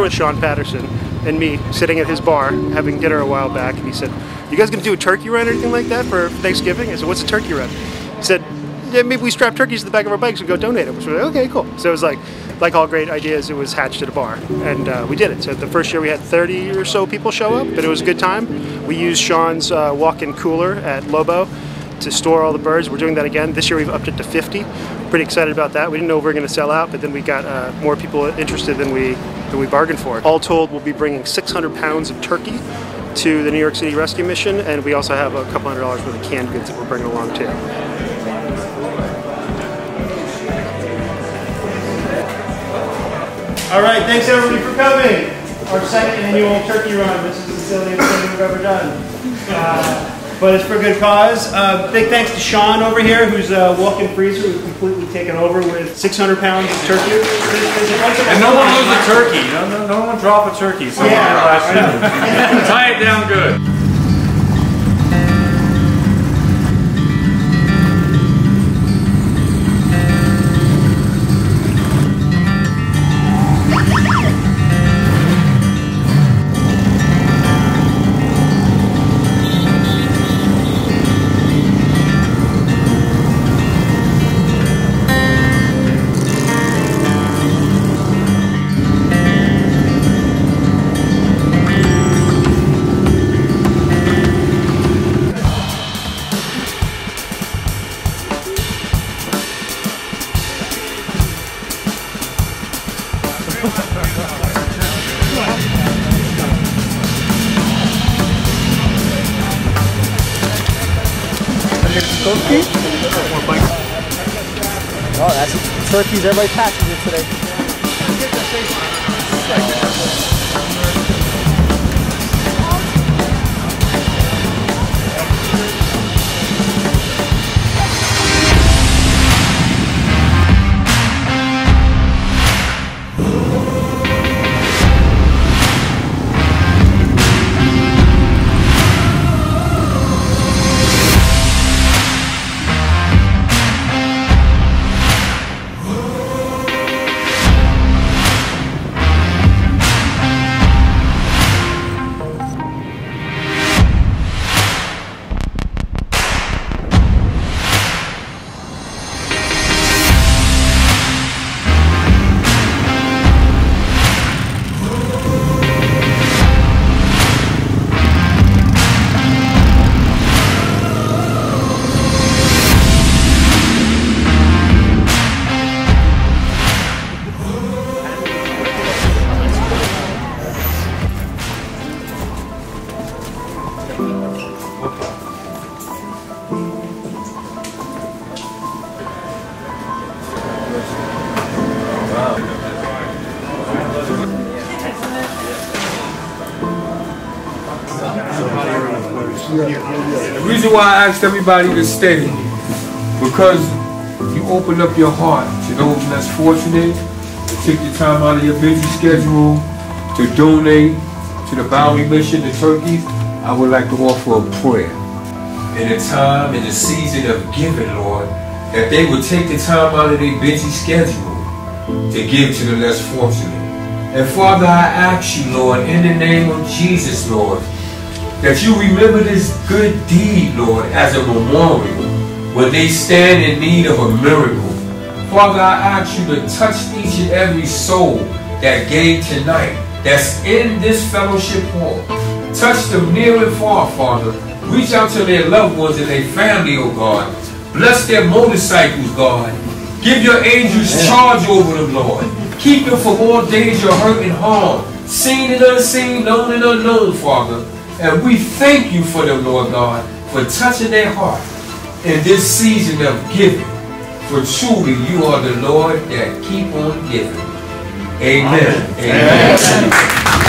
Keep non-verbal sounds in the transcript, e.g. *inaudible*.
with Sean Patterson and me sitting at his bar having dinner a while back, and he said, "You guys gonna do a turkey run or anything like that for Thanksgiving?" I said, "What's a turkey run?" He said, "Yeah, maybe we strap turkeys to the back of our bikes and go donate them." So we're like, "Okay, cool." So it was like, like all great ideas, it was hatched at a bar, and uh, we did it. So the first year we had 30 or so people show up, but it was a good time. We used Sean's uh, walk-in cooler at Lobo to store all the birds. We're doing that again. This year we've upped it to 50. Pretty excited about that. We didn't know we were going to sell out, but then we got uh, more people interested than we than we bargained for. It. All told, we'll be bringing 600 pounds of turkey to the New York City Rescue Mission, and we also have a couple hundred dollars worth of canned goods that we're bringing along too. All right, thanks everybody for coming. Our second annual turkey run. This is the silliest thing we've ever done. Uh, but it's for a good cause. Uh, big thanks to Sean over here, who's a walk-in freezer, who's completely taken over with 600 pounds of turkey. And no one lose a turkey. No, no, no one drop a turkey. So Yeah. *laughs* Tie it down good. Oh, that's turkeys. Everybody passes it today. The reason why I asked everybody to stay, because you open up your heart to those less fortunate, to take your time out of your busy schedule to donate to the Bowery Mission, the turkeys, I would like to offer a prayer. In a time, in the season of giving, Lord, that they would take the time out of their busy schedule to give to the less fortunate. And Father, I ask you, Lord, in the name of Jesus, Lord, that you remember this good deed, Lord, as a memorial when they stand in need of a miracle. Father, I ask you to touch each and every soul that gave tonight, that's in this fellowship hall. Touch them near and far, Father. Reach out to their loved ones and their family, oh God. Bless their motorcycles, God. Give your angels charge over them, Lord. Keep them from all danger, hurt, and harm. Seen and unseen, known and unknown, Father. And we thank you for them, Lord God, for touching their heart in this season of giving. For truly you are the Lord that keep on giving. Amen. Amen. Amen.